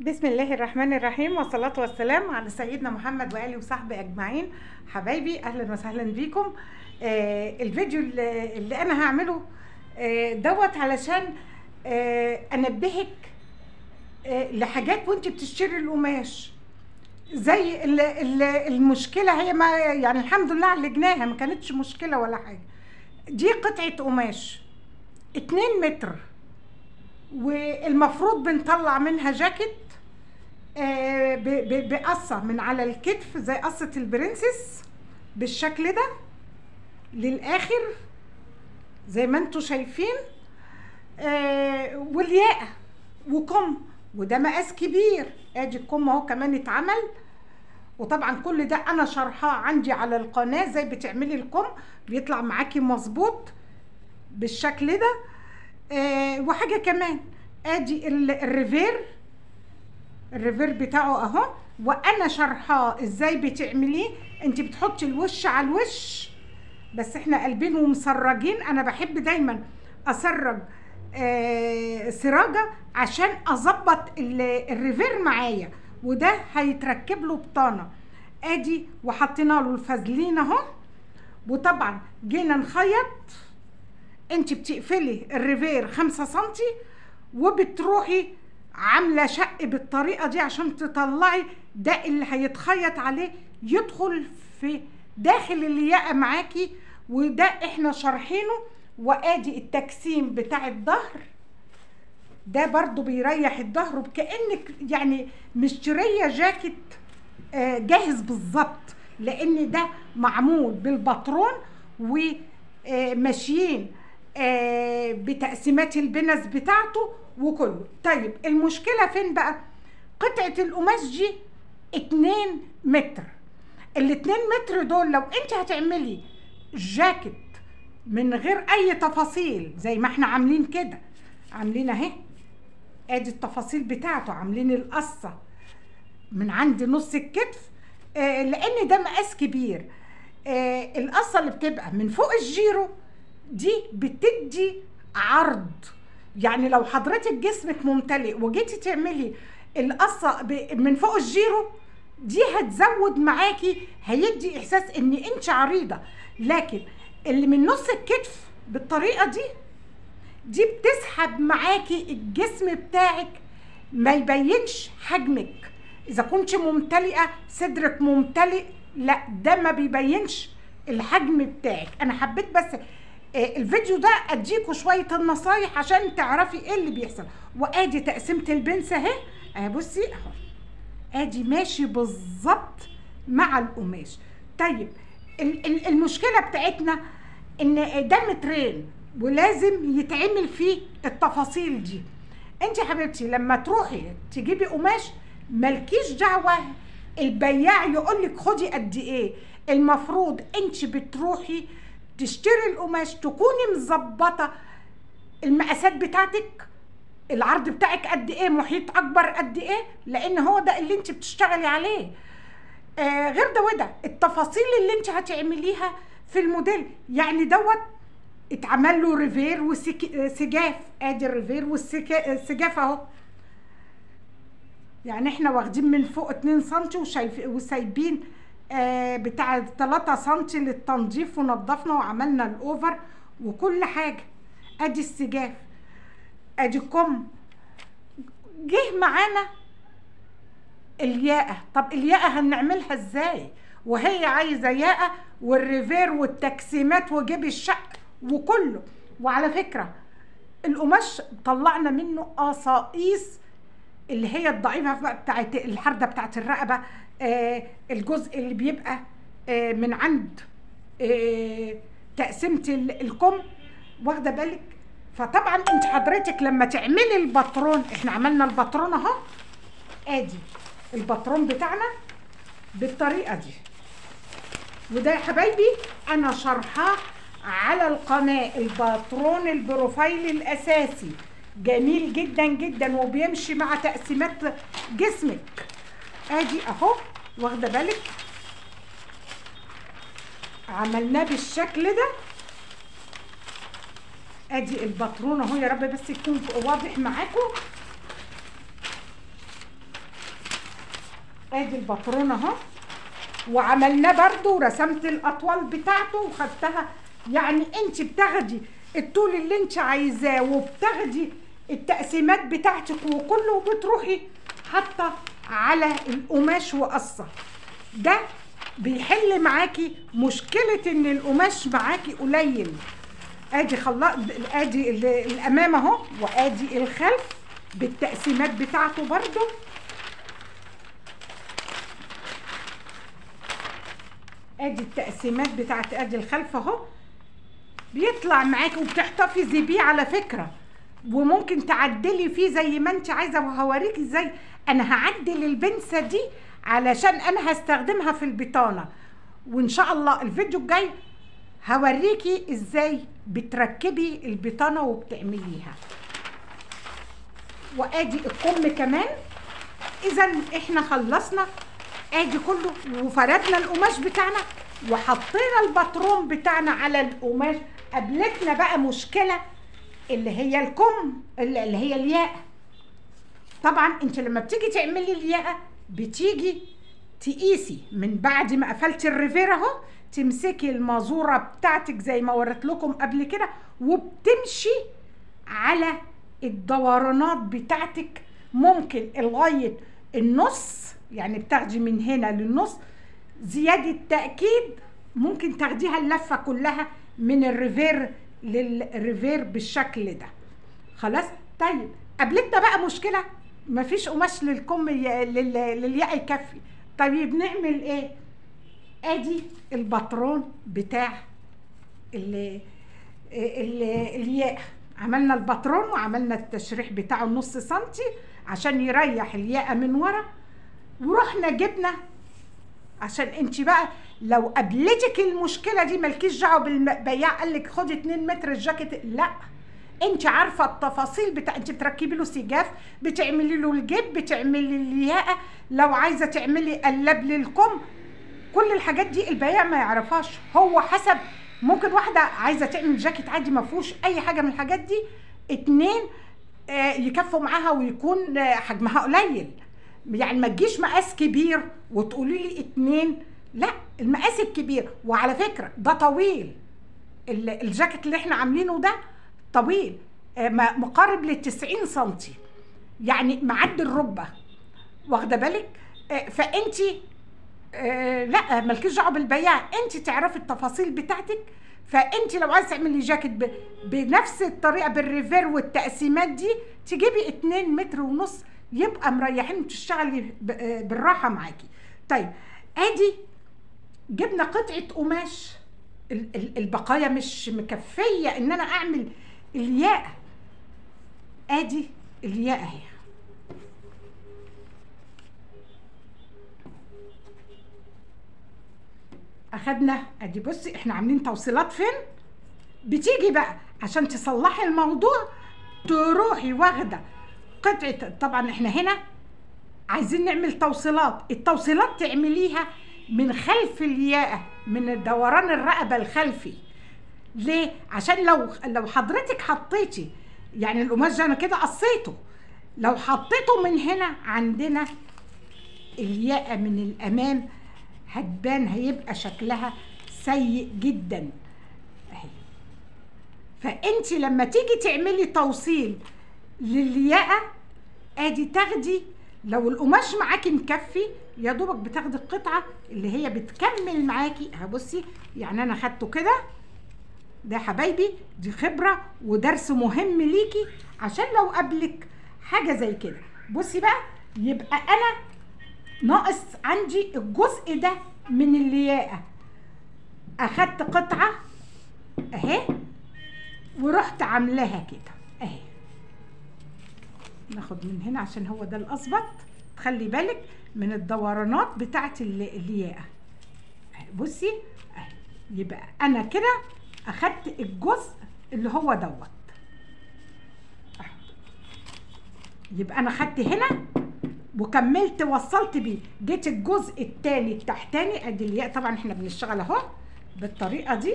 بسم الله الرحمن الرحيم والصلاة والسلام على سيدنا محمد وآله وصحبه أجمعين. حبايبي أهلا وسهلا بيكم. آه الفيديو اللي, اللي أنا هعمله آه دوت علشان آه أنبهك آه لحاجات وأنت بتشتري القماش. زي ال- ال- المشكلة هي ما يعني الحمد لله عالجناها ما كانتش مشكلة ولا حاجة. دي قطعة قماش اتنين متر والمفروض بنطلع منها جاكيت بقصة من على الكتف زي قصة البرنسس بالشكل ده. للآخر زي ما أنتوا شايفين آه، والياقة وكم وده مقاس كبير. ادي الكم اهو كمان اتعمل. وطبعا كل ده أنا شرحاه عندي على القناة زي بتعملي الكم. بيطلع معاكي مظبوط بالشكل ده. آه وحاجة كمان ادي ال- الريفير الريفير بتاعه أهو. وأنا شرحاه إزاي بتعمليه. أنت بتحطي الوش على الوش. بس إحنا قلبين ومسرجين. أنا بحب دايما أسرج آه سراجة عشان أظبط ال- الريفير معايا. وده هيتركب له بطانة. آدي وحطينا له الفازلين أهو. وطبعا جينا نخيط. أنت بتقفلي الريفير خمسة سنتي وبتروحي عاملة شق بالطريقة دي عشان تطلعي ده اللي هيتخيط عليه يدخل في داخل الياقة معاكي وده إحنا شارحينه. وادي التجسيم بتاع الظهر ده برضو بيريح الظهر وكأنك يعني مشترية جاكيت آه، جاهز بالظبط لأن ده معمول بالباترون وماشيين بتقسيمات البنس بتاعته وكله. طيب المشكلة فين بقى؟ قطعة القماش دي اتنين متر. الاتنين متر دول لو انت هتعملي جاكيت من غير أي تفاصيل زي ما إحنا عاملين كده. عاملين اهي. ادي التفاصيل بتاعته عاملين القصة من عند نص الكتف. آه لأن ده مقاس كبير. آه القصة اللي بتبقى من فوق الجيرو دي بتدي عرض. يعني لو حضرتك جسمك ممتلئ وجيتي تعملي القصة من فوق الجيرو دي هتزود معاكي هيدي إحساس إن انت عريضة. لكن اللي من نص الكتف بالطريقة دي دي بتسحب معاكي الجسم بتاعك ما يبينش حجمك. إذا كنت ممتلئة صدرك ممتلئ لا ده ما بيبينش الحجم بتاعك. أنا حبيت بس الفيديو ده أديكوا شوية النصايح عشان تعرفي إيه اللي بيحصل. وآدي تقسيمة البنس أهي. اهي بصي أهو. آدي ماشي بالظبط مع القماش. طيب ال- ال- المشكلة بتاعتنا إن ده مترين ولازم يتعمل فيه التفاصيل دي. انت حبيبتي لما تروحي تجيبي قماش مالكيش دعوة. البياع يقول لك خدي قد إيه. المفروض انت بتروحي تشتري القماش تكوني مظبطة المقاسات بتاعتك. العرض بتاعك قد إيه محيط أكبر قد إيه لأن هو ده اللي انت بتشتغلي عليه. آه غير ده وده التفاصيل اللي انت هتعمليها في الموديل يعني دوت اتعمل له ريفير وسجاف ادي الريفير والسجاف اهو. يعني إحنا واخدين من فوق 2 سم وسايبين بتاع 3 سم للتنظيف ونضفنا وعملنا الأوفر وكل حاجة. أدي السجاف أدي الكم. جه معانا الياقة. طب الياقة هنعملها إزاي؟ وهي عايزة ياقة والريفير والتقسيمات وجيب الشق وكله. وعلى فكرة القماش طلعنا منه قصاقيس اللي هي الضعيفة بقى بتاعت الحردة بتاعت الرقبة. آه الجزء اللي بيبقى آه من عند آه تقسيمة ال- الكم واخدة بالك؟ فطبعا انت حضرتك لما تعملي الباترون إحنا عملنا الباترون اهو. ادي الباترون بتاعنا بالطريقة دي. وده يا حبايبي أنا شرحاه على القناة الباترون ال profile الأساسي. جميل جدا جدا وبيمشي مع تقسيمات جسمك. ادي أهو واخدة بالك؟ عملناه بالشكل ده. ادي الباترون أهو يا رب بس يكون واضح معاكم. ادي الباترون أهو وعملناه برضو ورسمت الأطوال بتاعته وخدتها. يعني أنت بتاخدي الطول اللي أنت عايزاه وبتاخدي التقسيمات بتاعتك وكله وبتروحي حاطة على القماش وقصة. ده بيحل معاكي مشكلة إن القماش معاكي قليل. آدي خلا آدي ال- الأمام أهو وآدي الخلف بالتقسيمات بتاعته برضو. آدي التقسيمات بتاعت آدي الخلف أهو. بيطلع معاكي وبتحتفظي بيه على فكرة. وممكن تعدلي فيه زي ما انت عايزة وهوريكي إزاي أنا هعدل البنسة دي علشان أنا هستخدمها في البطانة. وان شاء الله الفيديو الجاي هوريكي إزاي بتركبي البطانة وبتعمليها. وادي الكم كمان. اذا إحنا خلصنا ادي كله وفردنا القماش بتاعنا وحطينا الباترون بتاعنا على القماش. قابلتنا بقى مشكلة اللي هي الكم اللي هي الياقه طبعا انت لما بتيجي تعملي الياقه بتيجي تقيسي. من بعد ما قفلتي الريفير اهو تمسكي المازورة بتاعتك زي ما وريت لكم قبل كده وبتمشي على الدورانات بتاعتك. ممكن لغايه النص يعني بتاخدي من هنا للنص. زيادة تاكيد ممكن تاخديها اللفة كلها من الريفير للريفير بالشكل ده. خلاص؟ طيب قابلتنا بقى مشكلة؟ مفيش قماش للكم ي- لل- للياقه يكفي طيب نعمل إيه؟ آدي الباترون بتاع ال ال الياقه عملنا الباترون وعملنا التشريح بتاعه نص سنتي عشان يريح الياقه من ورا. ورحنا جبنا عشان انت بقى لو قابلتك المشكلة دي مالكيش دعوة بالبياع قال لك خدي 2 متر الجاكيت. لا انت عارفة التفاصيل بتاع انت بتركبي له سجاف بتعملي له الجيب بتعملي الياقة لو عايزة تعملي قلاب للكم. كل الحاجات دي البياع ما يعرفهاش. هو حسب ممكن واحدة عايزة تعمل جاكيت عادي ما فيهوش أي حاجة من الحاجات دي اتنين آه، يكفوا معاها ويكون آه، حجمها قليل. يعني ما تجيش مقاس كبير وتقولي لي اتنين لا المقاس الكبير. وعلى فكرة ده طويل. ال- الجاكيت اللي إحنا عاملينه ده طويل. آه، مقارب ل 90 سنتي. يعني معدي الركبة. واخدة بالك؟ آه، فانت آه، لا مالكيش دعوة بالبياع. انت تعرفي التفاصيل بتاعتك. فانت لو عايزة تعملي جاكيت. بنفس الطريقة بالريفير والتقسيمات دي تجيبي 2 متر ونص. يبقى مريحين وتشتغلي. آه، بالراحة معاكي. طيب آدي جبنا قطعة قماش. ال- ال- البقايا مش مكفية إن أنا أعمل الياقه آدي الياقه أهي. أخدنا آدي بصي إحنا عاملين توصيلات فين؟ بتيجي بقى عشان تصلحي الموضوع تروحي واخدة قطعه طبعا إحنا هنا عايزين نعمل توصيلات. التوصيلات تعمليها من خلف الياقه من دوران الرقبة الخلفي. ليه؟ عشان لو لو حضرتك حطيتي يعني القماش ده أنا كده قصيته. لو حطيته من هنا عندنا الياقه من الامام هتبان هيبقى شكلها سيء جدا. أهي. فانت لما تيجي تعملي توصيل للياقة. آدي تاخدي لو القماش معاكي مكفي يا دوبك بتاخدي القطعة اللي هي بتكمل معاكي. هبصي يعني أنا خدته كده. ده حبايبي دي خبرة ودرس مهم ليكي. عشان لو قابلك حاجة زي كده. بصي بقى يبقى أنا ناقص عندي الجزء ده من الياقه أخدت قطعة أهي ورحت عاملاها كده. ناخد من هنا عشان هو ده الاظبط تخلي بالك من الدورانات بتاعت ال- الياقه أهي بصي يبقى أنا كده أخدت الجزء اللي هو دوت. يبقى أنا خدت هنا وكملت وصلت بيه. جيت الجزء التاني التحتاني أدي الياء طبعا إحنا بنشتغل أهو بالطريقة دي.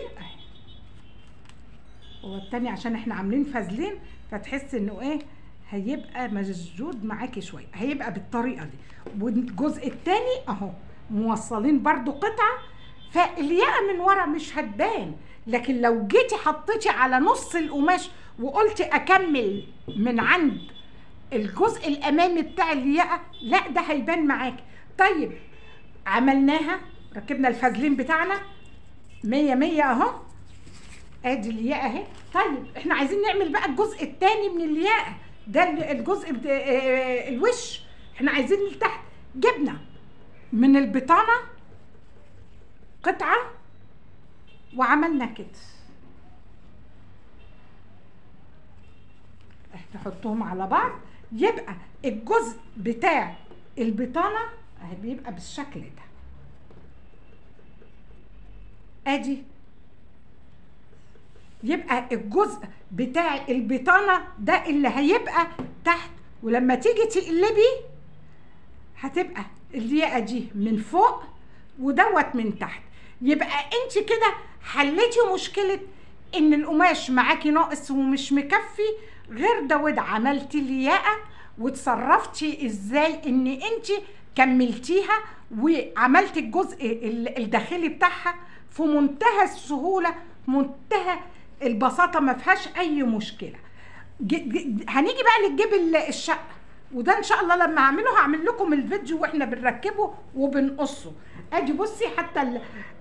هو التاني عشان إحنا عاملين فازلين فتحس إنه إيه؟ هيبقى مشدود معاكي شوية هيبقى بالطريقة دي. والجزء التاني أهو موصلين برضو قطعة فالياقه من ورا مش هتبان. لكن لو جيتي حطيتي على نص القماش وقلتي أكمل من عند الجزء الأمامي بتاع الياقه لا ده هيبان معاكي طيب عملناها ركبنا الفازلين بتاعنا. مية مية أهو. أدي الياقه أهي. طيب إحنا عايزين نعمل بقى الجزء الثاني من الياقه ده الجزء بتا... آه، الوش. إحنا عايزين لتحت جبنا من البطانة قطعة وعملنا كده نحطهم على بعض. يبقى الجزء بتاع البطانة بيبقى بالشكل ده. ادي يبقى الجزء بتاع البطانة ده اللي هيبقى تحت ولما تيجي تقلبي هتبقى الياقه دي من فوق ودوت من تحت. يبقى انت كده حليتي مشكلة ان القماش معاكي ناقص ومش مكفي غير ده وده عملتي الياقه وتصرفتي إزاي ان انت كملتيها وعملتي الجزء ال- الداخلي بتاعها في منتهى السهولة منتهى البساطة ما فيهاش أي مشكلة. هنيجي بقى للجيب ال- الشقة. وده إن شاء الله لما أعمله هعمل لكم الفيديو وإحنا بنركبه وبنقصه. ادي بصي حتى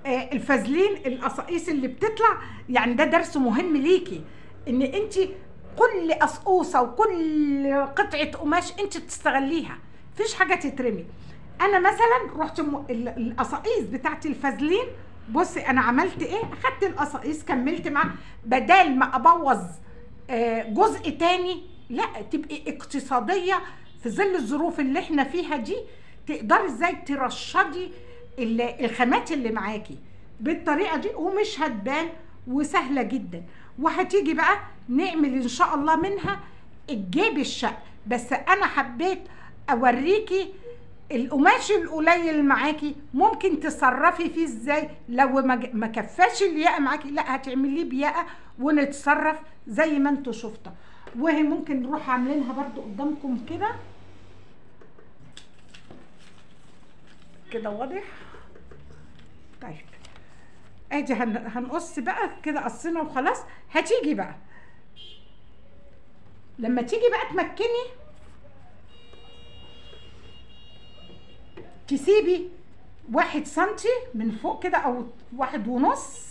آه، الفازلين القصاقيس اللي بتطلع يعني ده درس مهم ليكي. إن أنت كل قصقوصة وكل قطعة قماش أنت بتستغليها. مفيش حاجة تترمي. أنا مثلا رحت القصاقيس بتاعت الفازلين بصي أنا عملت إيه؟ اخدت القصاقيس كملت مع بدال ما أبوظ آه، جزء تاني لا تبقي اقتصادية في ظل الظروف اللي إحنا فيها دي تقدري إزاي ترشدي ال- الخامات اللي معاكي بالطريقة دي؟ ومش هتبان وسهلة جدا. وهتيجي بقى نعمل إن شاء الله منها الجيب الشق بس أنا حبيت أوريكي القماش القليل معاكي ممكن تصرفي فيه إزاي؟ لو ما كفاش الياقة معاكي لا هتعمليه بياقة ونتصرف زي ما أنتوا شفتوا. وهي ممكن نروح عاملينها برضو قدامكم كده. كده واضح؟ طيب. ادي هن- هنقص بقى كده قصينا وخلاص. هتيجي بقى. لما تيجي بقى تمكني تسيبي واحد سنتي من فوق كده أو واحد ونص.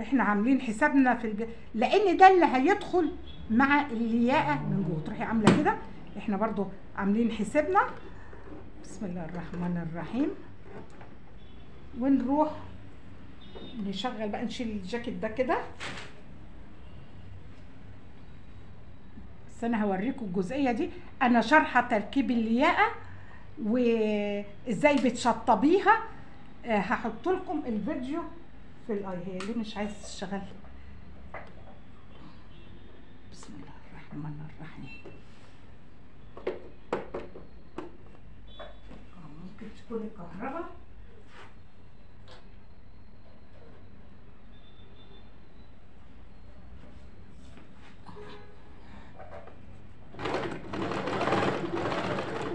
إحنا عاملين حسابنا في الب... لأن ده اللي هيدخل مع الياقه من جوه. تروحي عاملة كده. إحنا برضو عاملين حسابنا. بسم الله الرحمن الرحيم. ونروح نشغل بقى نشيل الجاكيت ده كده. بس أنا هوريكم الجزئية دي. أنا شارحه تركيب الياقه وازاي بتشطبيها. آه، هحط لكم الفيديو في الاي هي ليه مش عايز تشتغل. بسم الله الرحمن الرحيم. آه، ممكن تكون الكهرباء.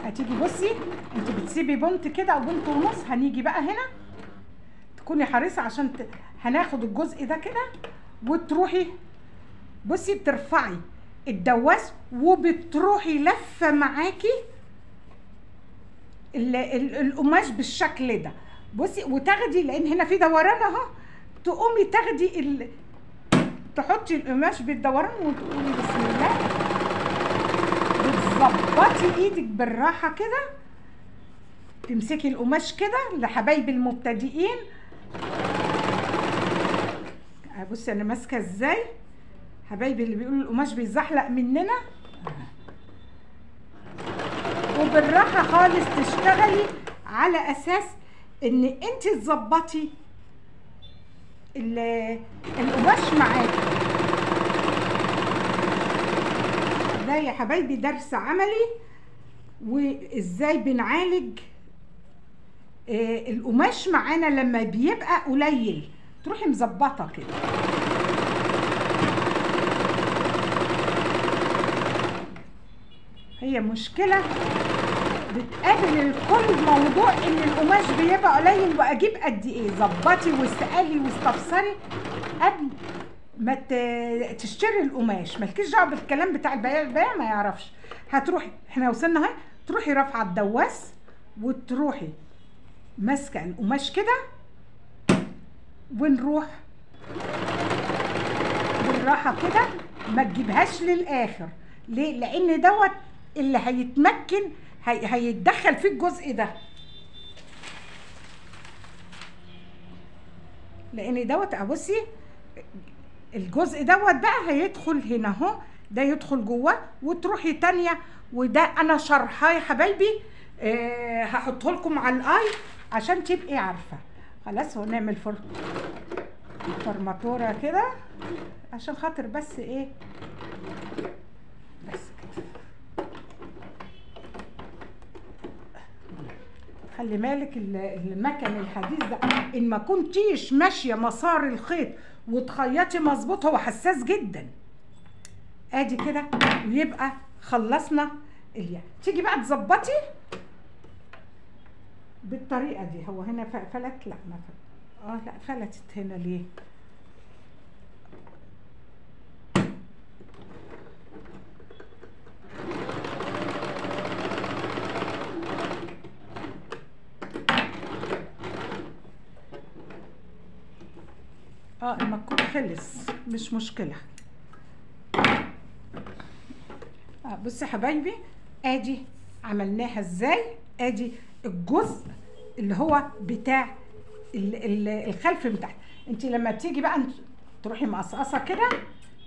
هتيجي بصي. انت بتسيبي بنت كده أو بنت ونص هنيجي بقى هنا. تكوني حريصة عشان ت... هناخد الجزء ده كده وتروحي. بصي بترفعي الدواس وبتروحي لفة معاكي ال- ال- القماش بالشكل ده. بصي وتاخدي لأن هنا في دوران أهو. تقومي تاخدي ال... تحطي القماش بالدوران وتقولي بسم الله. بتظبطي إيدك بالراحة كده. تمسكي القماش كده لحبايبي المبتدئين. بصي أنا ماسكة إزاي؟ حبايبي اللي بيقولوا القماش بيزحلق مننا. وبالراحة خالص تشتغلي على أساس إن أنت تظبطي ال- القماش معاكي. ده يا حبايبي درس عملي. وإزاي بنعالج القماش معانا لما بيبقى قليل. تروحي مظبطة كده. هي مشكلة بتقابل الكل موضوع إن القماش بيبقى قليل وأجيب قد إيه. ظبطي واسالي واستفسري قبل ما تشتري القماش. مالكيش دعوة بالكلام بتاع البياع. البياع ما يعرفش. هتروحي إحنا وصلنا أهي. تروحي رافعة الدواس وتروحي ماسكة القماش كده ونروح بالراحة كده ما تجيبهاش للآخر. ليه؟ لأن دوت اللي هيتمكن هي هيتدخل فيه الجزء ده. لأن دوت بصي الجزء دوت بقى هيدخل هنا أهو ده يدخل جواه وتروحي تانية وده أنا شرحاه يا حبايبي. أه هحطه لكم على الآي عشان تبقي عارفة. خلاص ونعمل فر فرماتوره كده عشان خاطر بس إيه؟ بس كده. خلي بالك ال- المكن الحديث ده. إن ما كنتيش ماشية مسار الخيط وتخيطي مظبوط هو حساس جدا. آدي كده ويبقى خلصنا. الياء تيجي بقى تظبطي بالطريقة دي هو هنا فلت؟ لا ما فلت. آه لا فلتت هنا ليه؟ آه المكوك خلص. مش مشكلة. آه بصي يا حبايبي آدي عملناها إزاي؟ آدي الجزء اللي هو بتاع ال- ال- الخلف من تحت. انت لما بتيجي بقى تروحي مقصقصة كده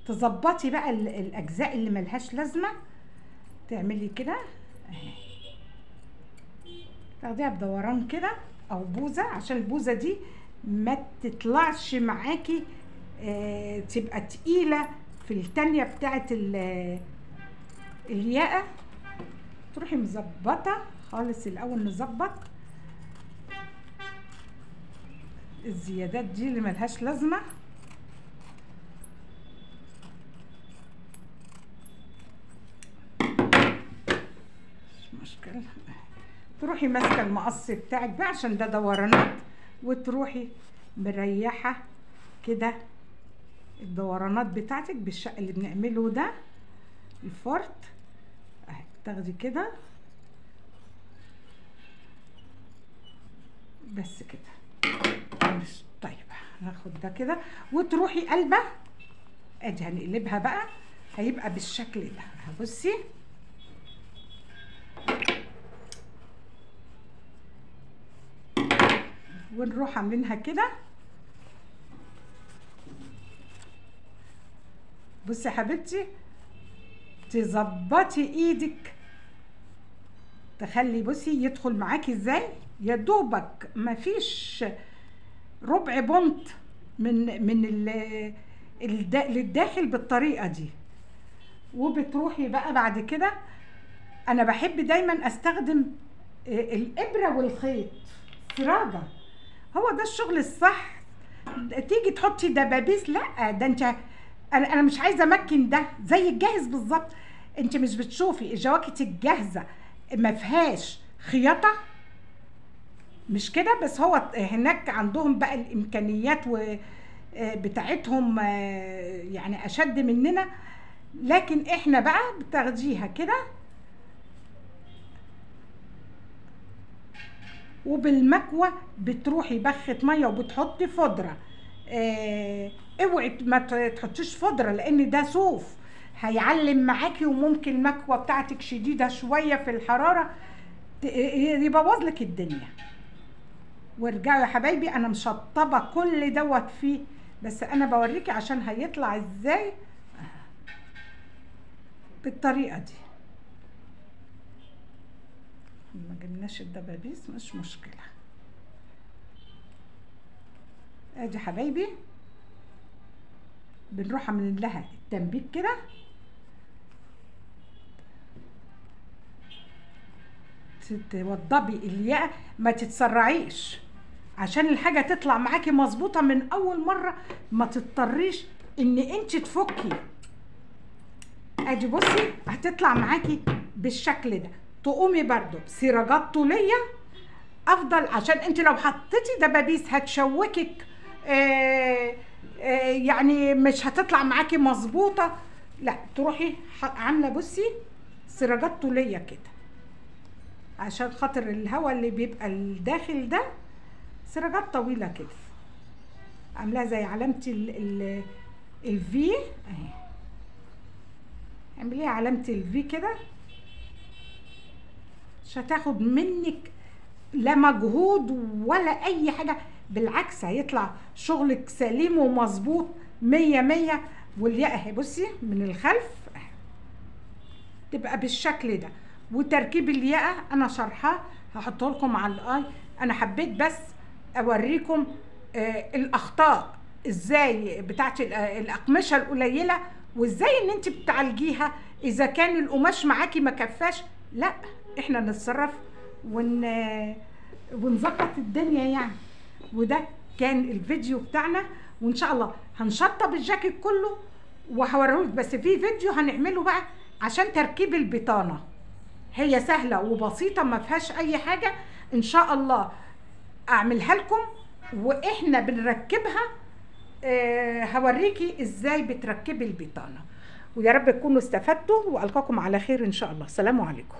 تظبطي بقى ال- الأجزاء اللي ملهاش لازمة. تعملي كده. اهي. تاخديها بدوران كده أو بوزة عشان البوزة دي ما تطلعش معاكي آه تبقى تقيلة في التانية بتاعت ال- الياقة. تروحي مظبطة. خالص الأول نظبط. الزيادات دي اللي ملهاش لازمة. مش مشكلة. تروحي ماسكة المقص بتاعك بقى عشان ده دورانات وتروحي مريحة كده الدورانات بتاعتك بالشق اللي بنعمله ده. الفرد اهي تاخدي كده. بس كده. مش طيب هاخد ده كده. وتروحي قلبة ادي هنقلبها بقى هيبقى بالشكل ده. بصي ونروح عاملينها كده. بصي يا حبيبتي تظبطي إيدك. تخلي بصي يدخل معاكي إزاي؟ يا دوبك مفيش ربع بونت من من للداخل بالطريقة دي. وبتروحي بقى بعد كده أنا بحب دايما أستخدم آه، الإبرة والخيط سراجه هو ده الشغل الصح. تيجي تحطي دبابيس لا ده أنت أنا أنا مش عايزة أمكن ده. زي الجاهز بالظبط. أنت مش بتشوفي الجواكت الجاهزة ما فيهاش خياطة. مش كده بس هو هناك عندهم بقى الإمكانيات و آه، بتاعتهم آه، يعني أشد مننا. لكن إحنا بقى بتاخديها كده. وبالمكوى بتروحي بخة مية وبتحطي فضره آه، اوعي ما تحطيش فضره لأن ده صوف. هيعلم معاكي وممكن المكوى بتاعتك شديدة شوية في الحرارة ت- يبوظ لك الدنيا. وارجعوا يا حبايبي أنا مشطبة كل دوت فيه بس أنا بوريكي عشان هيطلع إزاي بالطريقة دي. ما جبناش الدبابيس مش مشكلة. ادي حبايبي. بنروح عاملين لها التنبيك كده. توضبي الياقة ما تتسرعيش. عشان الحاجة تطلع معاكي مظبوطة من أول مرة ما تضطريش إن أنت تفكي. ادي بصي هتطلع معاكي بالشكل ده. تقومي برضو بسيراجات طولية. أفضل عشان أنت لو حطيتي دبابيس هتشوكك آه آه يعني مش هتطلع معاكي مظبوطة. لا تروحي عاملة بصي سيراجات طولية كده. عشان خاطر الهواء اللي بيبقى الداخل ده سيراجات طويلة كده. عاملاها زي علامه ال ال الفي أهي. اعمليها علامه الفي كده. مش هتاخد منك لا مجهود ولا أي حاجة. بالعكس هيطلع شغلك سليم ومظبوط مية مية. والياء أهي بصي من الخلف. تبقى بالشكل ده. وتركيب الياقة أنا شرحاه. هحطه لكم على الآي. أنا حبيت بس أوريكم آه الأخطاء إزاي بتاعت آه، الأقمشة القليلة وإزاي إن أنت بتعالجيها. إذا كان القماش معاكي ما كفاش لأ إحنا نتصرف ون ونظبط الدنيا يعني. وده كان الفيديو بتاعنا وإن شاء الله هنشطب الجاكيت كله وهوريهولك. بس في فيديو هنعمله بقى عشان تركيب البطانة. هي سهلة وبسيطة ما فيهاش أي حاجة. إن شاء الله أعملها لكم وإحنا بنركبها آه، هوريكي إزاي بتركبي البطانه ويا رب تكونوا استفدتوا وألقاكم على خير إن شاء الله. السلام عليكم.